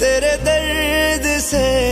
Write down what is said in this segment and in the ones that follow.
तेरे दर्द से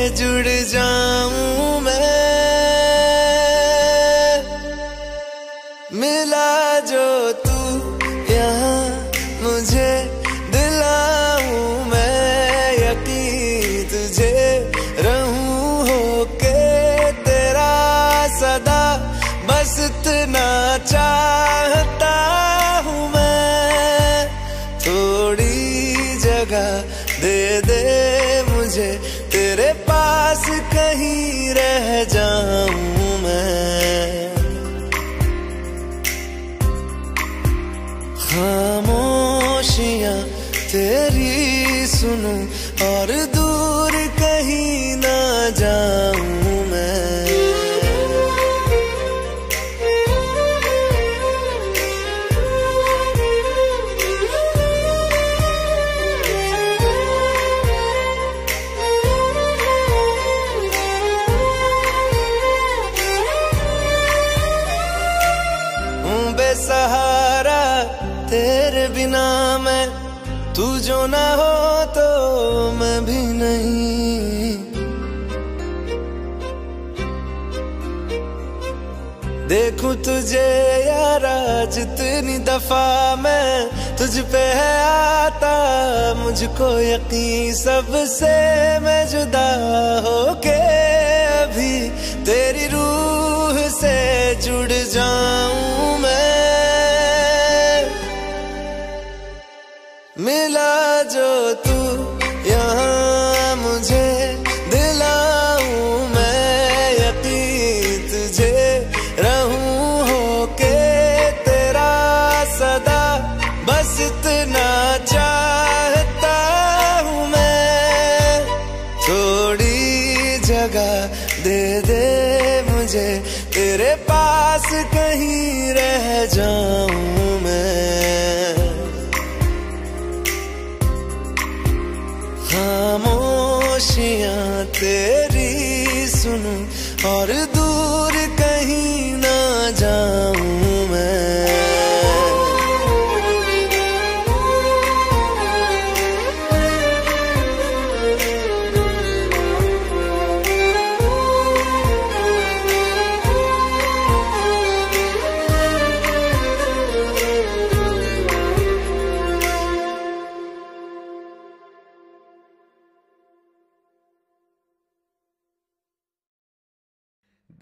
दफ़ा मैं तुझ पे है आता, मुझको यकीन सबसे मैं जुदा होके अभी तेरी रूह से जुड़ जाऊँ।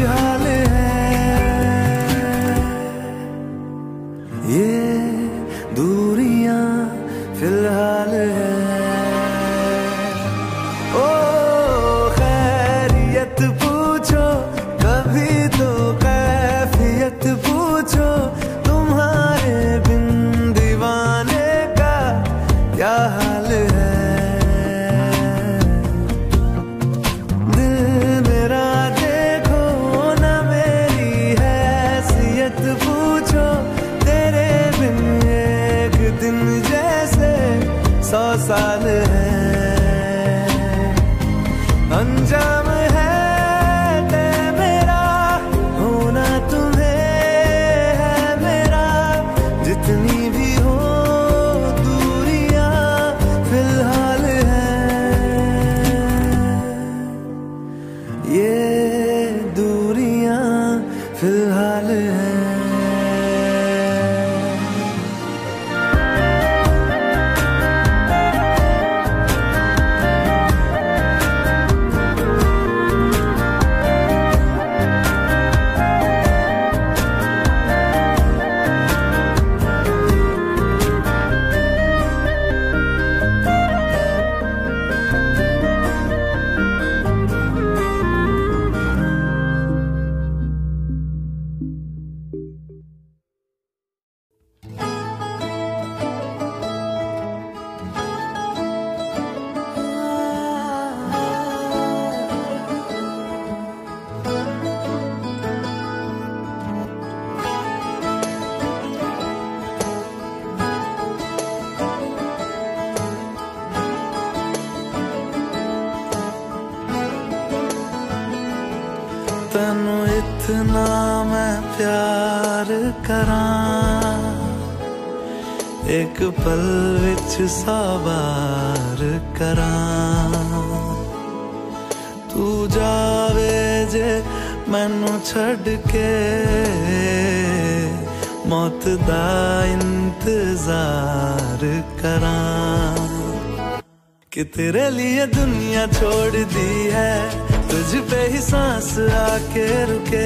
खुशहाल है ਕਰਾਂ ਇੱਕ ਪਲ ਵਿੱਚ ਸਾਬਾਰ ਕਰਾਂ ਤੂੰ ਜਾਵੇ ਜੇ ਮੈਨੂੰ ਛੱਡ ਕੇ ਮੌਤ ਦਾ ਇੰਤਜ਼ਾਰ ਕਰਾਂ कि तेरे लिए दुनिया छोड़ दी है तुझ पे ही सांस आके रुके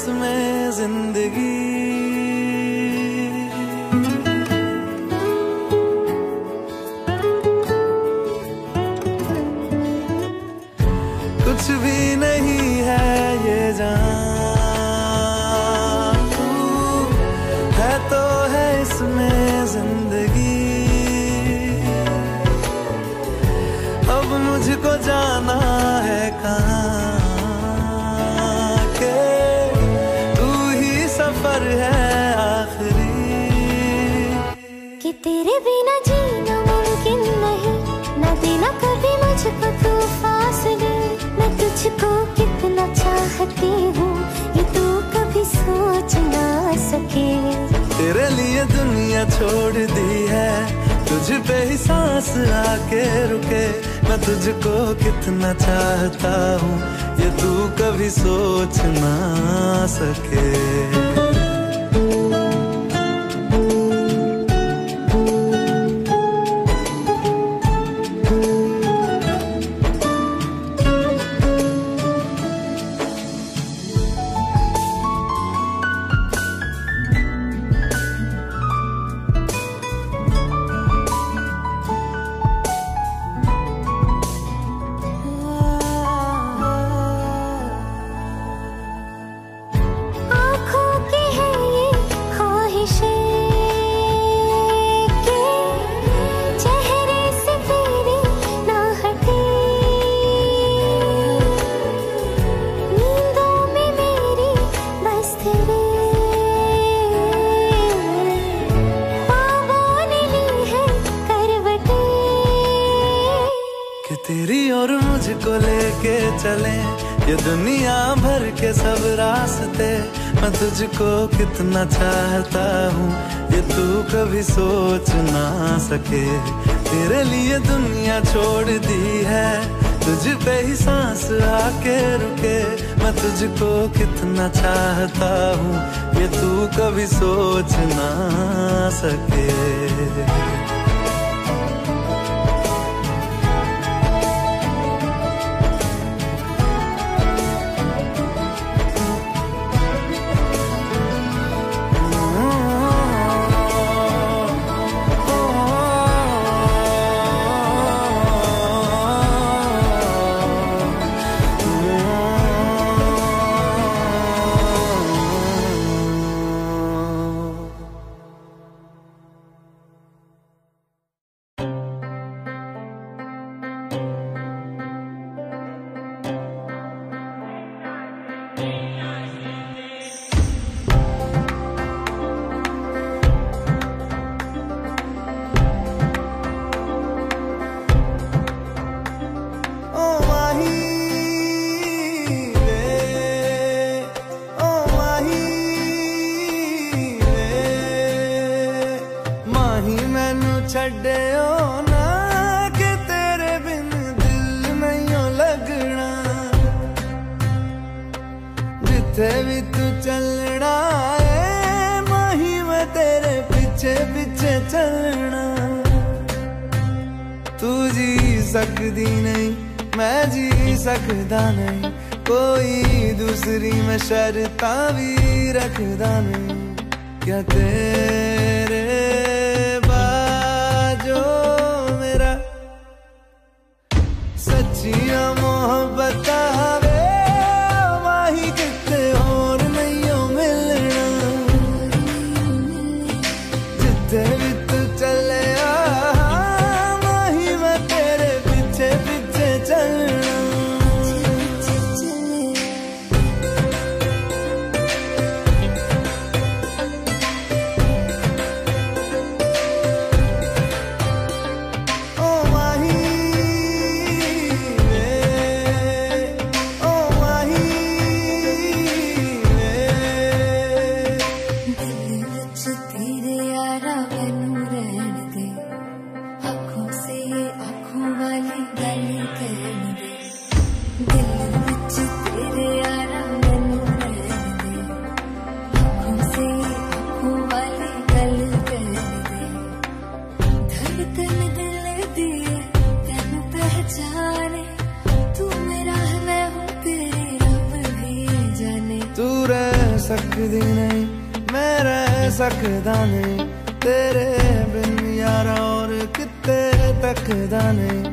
इसमें ज़िंदगी छोड़ दी है। तुझ पे ही सांस आके रुके। मैं तुझको कितना चाहता हूँ। ये तू कभी सोच ना सके। चले, ये दुनिया भर के सब रास्ते, मैं तुझको कितना चाहता हूँ, ये तू कभी सोच ना सके। तेरे लिए दुनिया छोड़ दी है, तुझ पे ही सांस आके रुके। मैं तुझको कितना चाहता हूँ, ये तू कभी सोच ना सके। भी तू चलना है, माही मैं तेरे पीछे पीछे चलना। तू जी सकदी नहीं, मैं जी सकता नहीं, कोई दूसरी मैं शर्ता भी रखदा नहीं। क्या तेरे बाजो मेरा सच्चिया मोहब्बत वे नहीं तेरे बिन यारा और कितने तकदा नहीं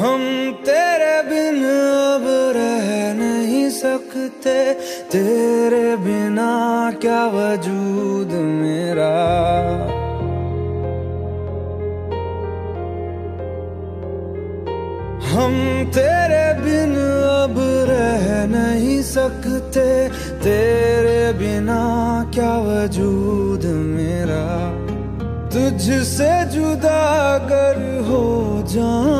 हम तेरे बिन अब रह नहीं सकते। तेरे बिना क्या वजूद मेरा? हम तेरे बिन अब रह नहीं सकते। तेरे बिना क्या वजूद मेरा? तुझसे जुदा अगर हो जा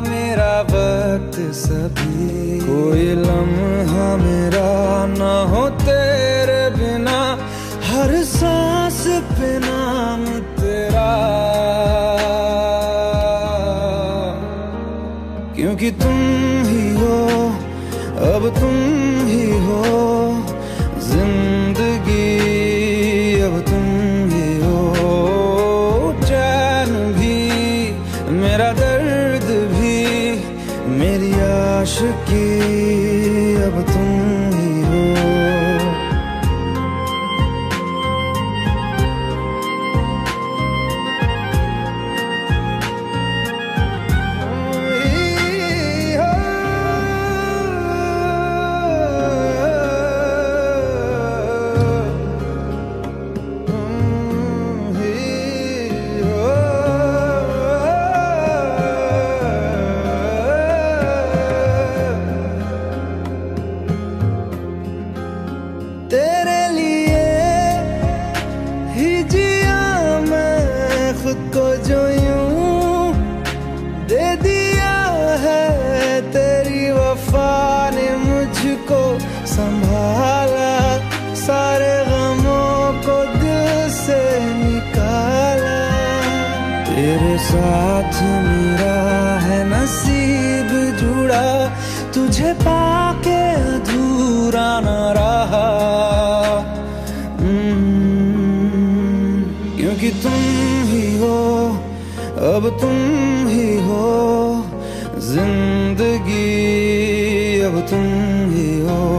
मेरा वक्त सभी। कोई लम्हा मेरा न हो तेरे बिना, हर सांस पे नाम तेरा। क्योंकि तुम ही हो, अब तुम ज़िंदगी अब तुम ही हो।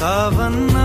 savannah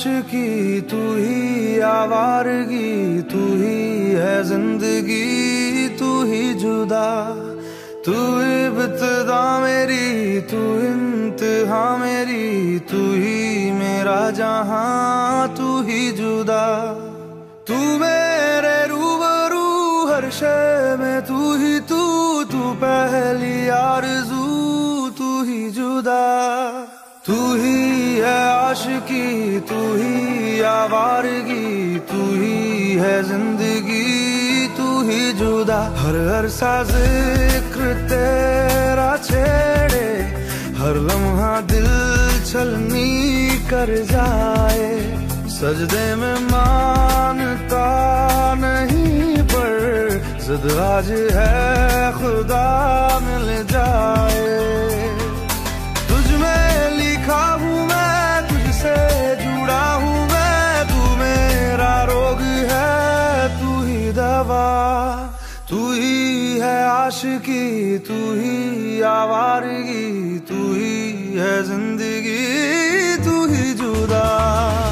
आशिकी तू ही आवारगी आवारगी तू ही है ज़िंदगी, तू ही जुदा। हर हर सा ज़िक्र तेरा छेड़े, हर लम्हा दिल छलनी कर जाए। सजदे में मानता नहीं, पर जिद आज है खुदा मिल जाए। तुझ में लिखा हूँ दवा तू ही है आशिकी, तू ही आवारगी, तू ही है ज़िंदगी, तू ही जुदा।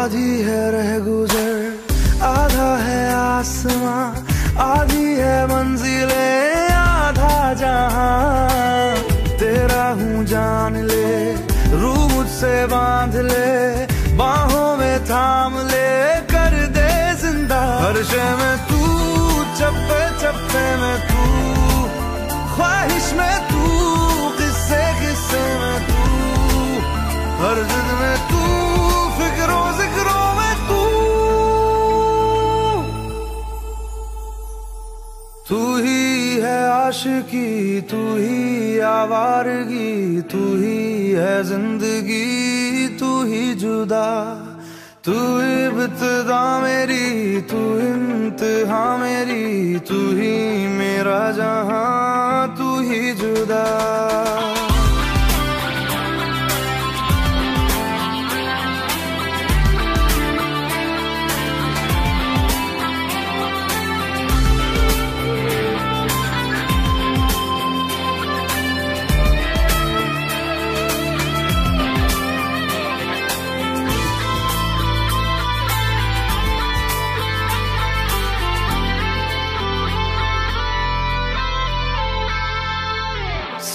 आधी है रह गुजर, आधा है आसमां, आधी है मंजिले, आधा जहाँ। तेरा हूँ जान ले रू मुझसे बाँध ले, बाहों में थाम ले, कर दे ज़िंदा। हर शय में तू, चप्पे चप्पे में तू। ख्वाहिश में तू, किस्से किस्से में तू। हर जिद में आशिकी तू ही आवारगी, तू ही है ज़िंदगी, तू ही जुदा। तू इब्तदा मेरी, तू इंतहा मेरी, तू ही मेरा जहाँ, तू ही जुदा।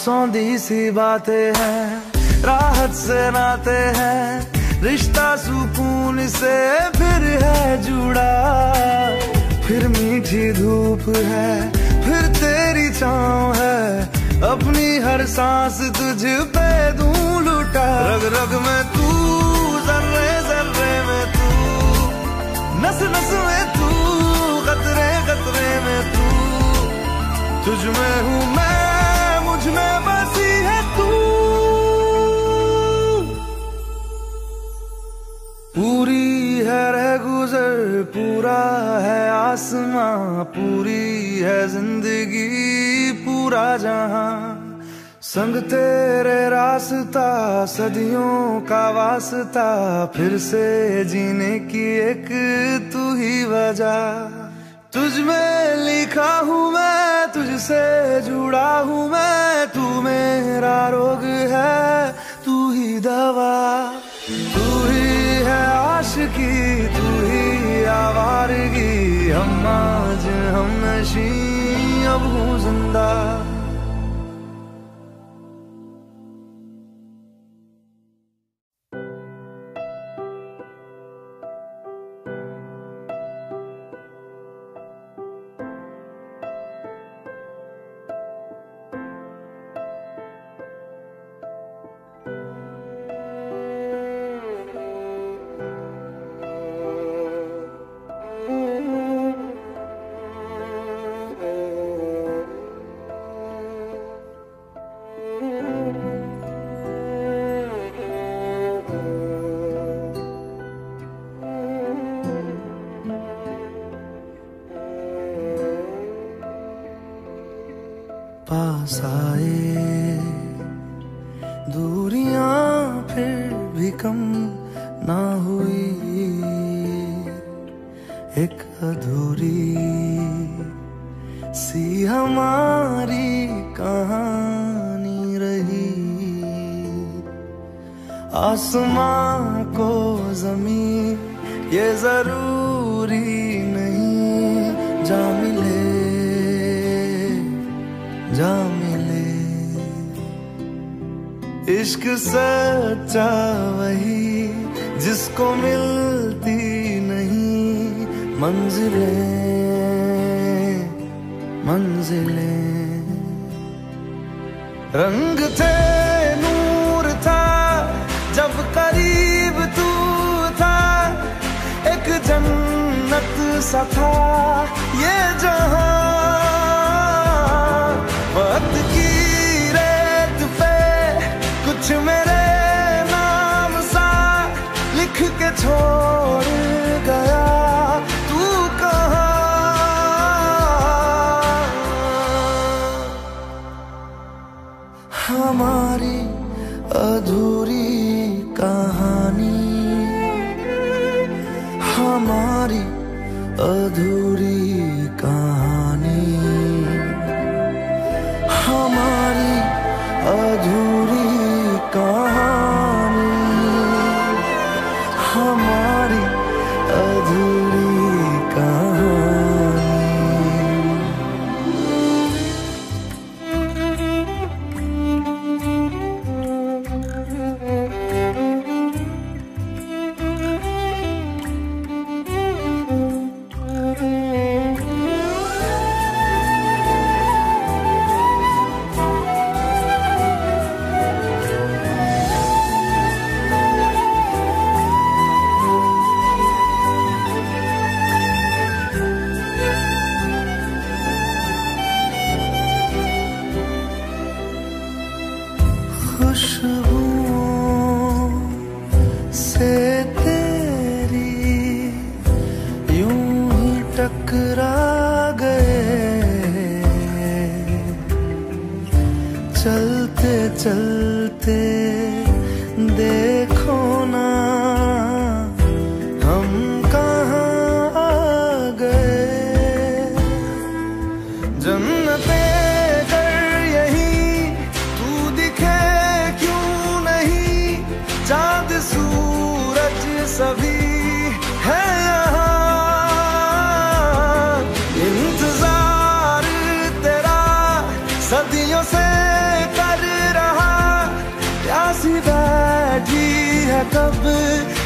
सौंधी सी बातें हैं, राहत से नाते हैं, रिश्ता सुकून से फिर है जुड़ा। फिर मीठी धूप है, फिर तेरी छाँव है, अपनी हर सांस तुझ पे दूँ लुटा। रग रग में तू, जर्रे जर्रे में तू, नस नस में तू कतरे कतरे में तू। तुझ में हूँ मैं मुझमें बसी है तू। पूरी है रह गुजर, पूरा है आसमां, पूरी है ज़िंदगी, पूरा जहाँ। संग तेरे रास्ता, सदियों का वास्ता, फिर से जीने की एक तू ही वजह। तुझ में लिखा हूँ मैं, तुझसे जुड़ा हूँ मैं, तू मेरा रोग है, तू ही दवा। तू ही है आशिकी, तू ही आवारगी, हम आज हम नशी अब हूँ ज़िंदा।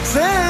से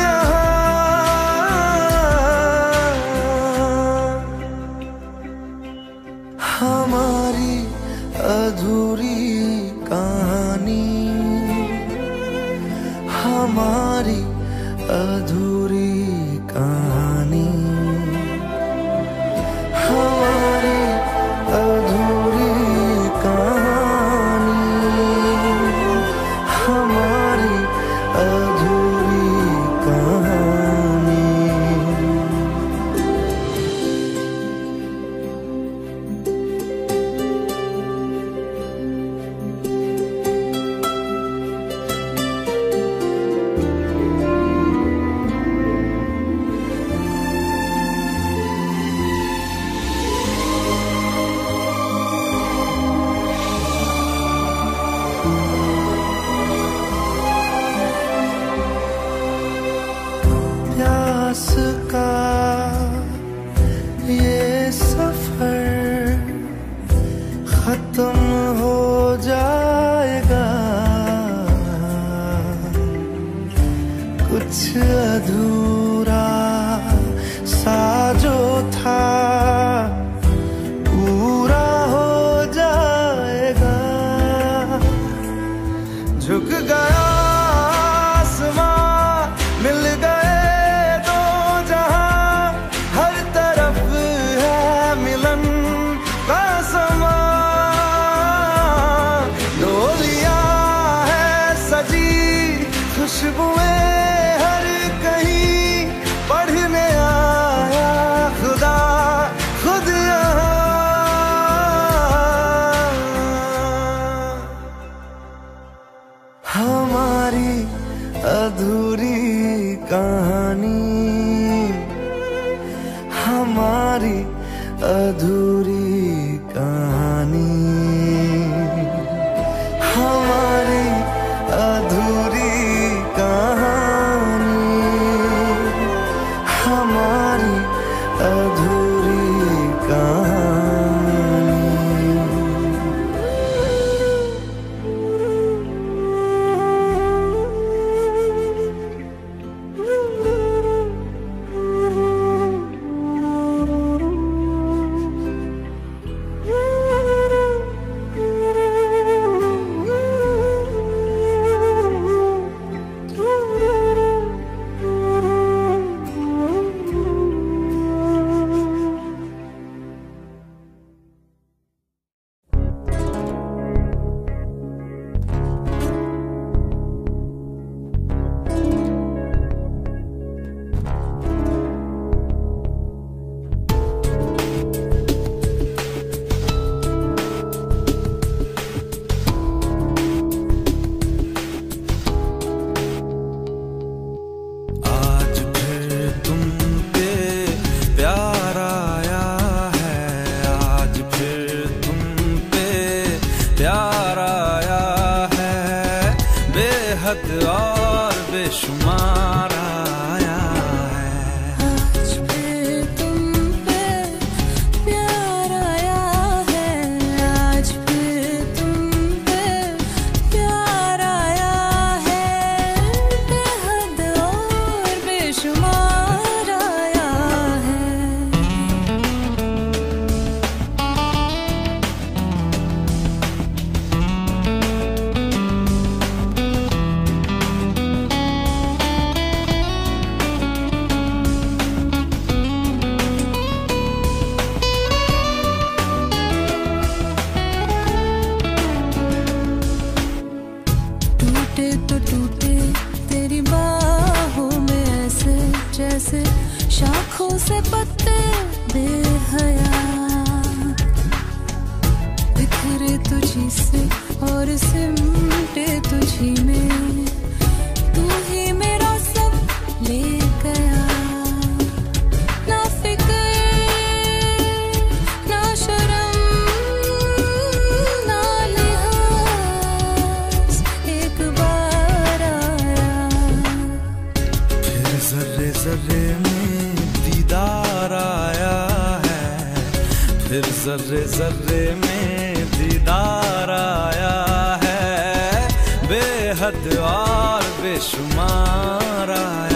बेहद और बेशुमार है